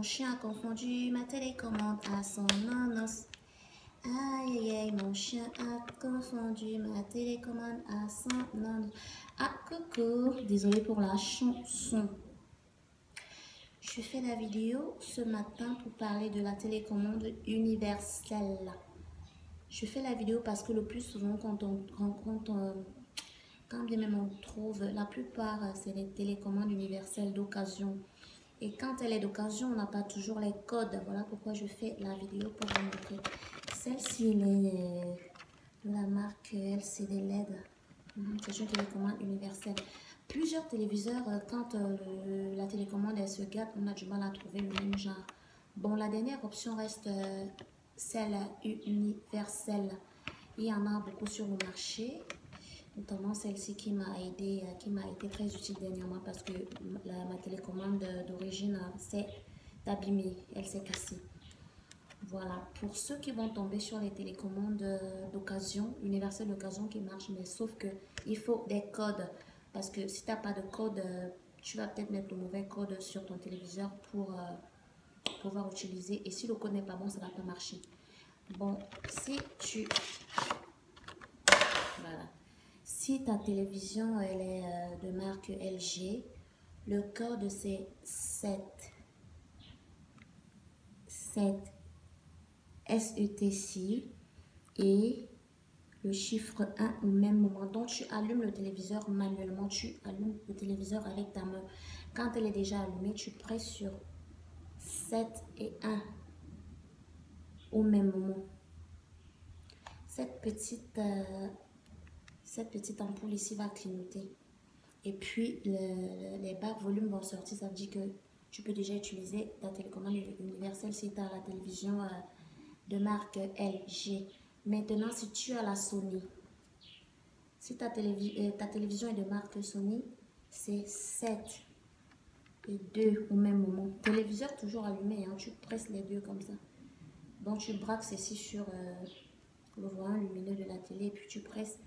mon chien a confondu ma télécommande à son nanos. Aïe aïe aïe, mon chien a confondu ma télécommande à son nanos. Ah, coucou, désolé pour la chanson. Je fais la vidéo ce matin pour parler de la télécommande universelle. Je fais la vidéo parce que le plus souvent quand on rencontre, quand bien même on trouve, la plupart c'est les télécommandes universelles d'occasion. Et quand elle est d'occasion, on n'a pas toujours les codes. Voilà pourquoi je fais la vidéo pour vous montrer. Celle-ci, est de la marque LCD LED. Mhm, c'est une télécommande universelle. Plusieurs téléviseurs, euh, quand euh, la télécommande elle se gâte, on a du mal à trouver le même genre. Bon, la dernière option reste euh, celle universelle. Il y en a beaucoup sur le marché notamment celle-ci qui m'a aidé, euh, qui m'a été très utile dernièrement parce que ma télécommande d'origine euh, s'est abîmée, elle s'est cassée. Voilà, pour ceux qui vont tomber sur les télécommandes euh, d'occasion, universelles d'occasion qui marchent, mais sauf que il faut des codes. Parce que si tu n'as pas de code, tu vas peut-être mettre le mauvais code sur ton téléviseur pour pouvoir utiliser. Et si le code n'est pas bon, ça va pas marcher. Bon, si tu voilà si ta télévision elle est euh, de marque LG, le code c'est 7. 7 SETC et le chiffre 1 au même moment. Donc tu allumes le téléviseur manuellement, tu allumes le téléviseur avec ta main. Quand elle est déjà allumée, tu presses sur 7 et 1 au même moment. Cette petite euh, cette petite ampoule ici va clignoter. Et puis, les barres volume vont sortir. Ça veut dire que tu peux déjà utiliser ta télécommande universelle si tu as la télévision euh, de marque LG. Maintenant, si tu as la Sony, si ta, euh, télévision est de marque Sony, c'est 7 et 2 au même moment. Téléviseur toujours allumé, hein, tu presses les deux comme ça. Donc, tu braques ceci sur euh, le volant lumineux de la télé et puis tu presses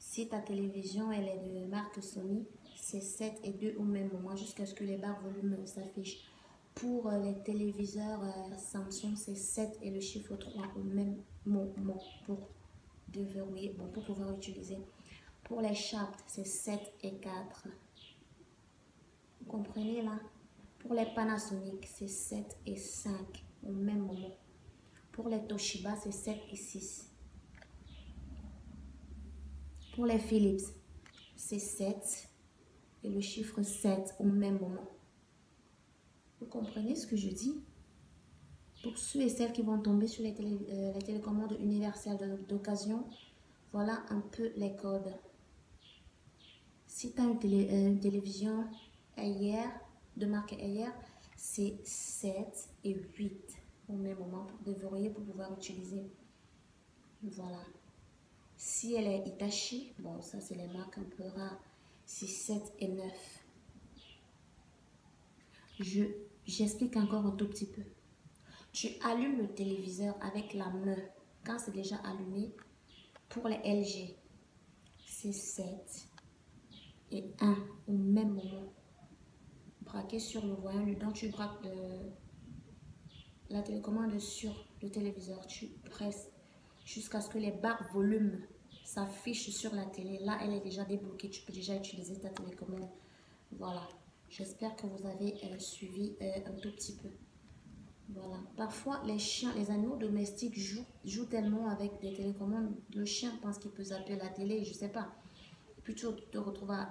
si ta télévision elle est de marque Sony, c'est 7 et 2 au même moment jusqu'à ce que les barres volume s'affichent. Pour euh, les téléviseurs euh, Samsung, c'est 7 et le chiffre 3 au même moment pour pour pouvoir utiliser. Pour les Sharp, c'est 7 et 4. Vous comprenez là? Pour les Panasonic, c'est 7 et 5 au même moment. Pour les Toshiba, c'est 7 et 6. Pour les Philips, c'est 7 et le chiffre 7 au même moment. Vous comprenez ce que je dis? Pour ceux et celles qui vont tomber sur les, euh, télécommandes universelles d'occasion, voilà un peu les codes. Si tu as euh, une, télévision hier, de marque hier, c'est 7 et 8 au même moment pour déverrouiller pour pouvoir utiliser. Voilà. Si elle est Itachi, bon, ça c'est les marques un peu rares, c'est 7 et 9. Je, j'explique encore un tout petit peu. Tu allumes le téléviseur avec la main quand c'est déjà allumé. Pour les LG, c'est 7 et 1 au même moment. Braqué sur le voyant, donc tu braques la télécommande sur le téléviseur. Tu presses jusqu'à ce que les barres volume s'affichent sur la télé. Là, elle est déjà débloquée. Tu peux déjà utiliser ta télécommande. Voilà. J'espère que vous avez euh, suivi euh, un tout petit peu. Voilà. Parfois, les chiens, les animaux domestiques jouent, tellement avec des télécommandes. Le chien pense qu'il peut zapper la télé, je sais pas. Puis tu te retrouves à,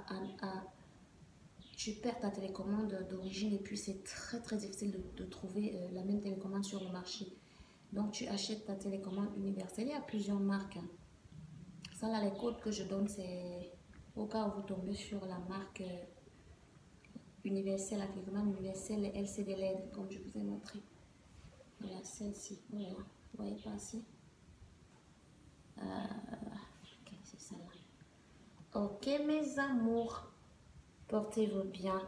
tu perds ta télécommande d'origine et puis c'est très très difficile de, trouver euh, la même télécommande sur le marché. Donc, tu achètes ta télécommande universelle. Il y a plusieurs marques. Hein. Ça, là, les codes que je donne, c'est au cas où vous tombez sur la marque euh, universelle, la télécommande universelle LCD LED, comme je vous ai montré. Voilà, celle-ci. Voilà, vous voyez passer. Euh, ok, c'est ça là. Ok, mes amours, portez-vous bien.